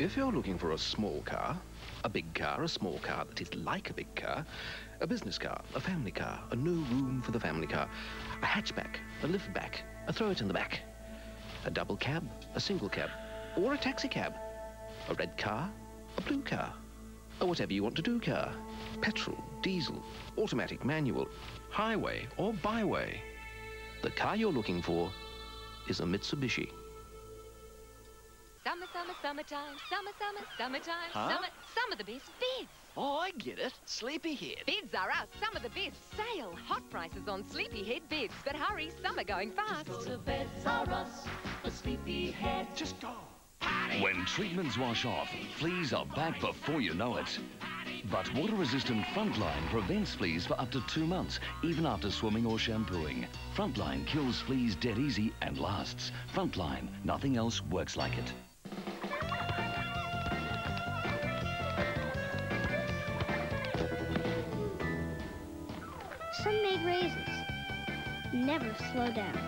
If you're looking for a small car, a big car, a small car that is like a big car, a business car, a family car, a no room for the family car, a hatchback, a liftback, a throw it in the back, a double cab, a single cab, or a taxi cab, a red car, a blue car, or whatever you want to do car, petrol, diesel, automatic, manual, highway or byway. The car you're looking for is a Mitsubishi. Summer, summer, summertime, summer, summer, summertime, Huh? summer, summer the best bids. Oh, I get it. Sleepyhead. Bids are out. some of the best sale. Hot prices on Sleepyhead bids. But hurry, some are going fast. The beds are us, a sleepyhead. Just go. When treatments wash off, fleas are back before you know it. But water-resistant Frontline prevents fleas for up to two months, even after swimming or shampooing. Frontline kills fleas dead easy and lasts. Frontline, nothing else works like it. Sun-Maid raisins. Never slow down.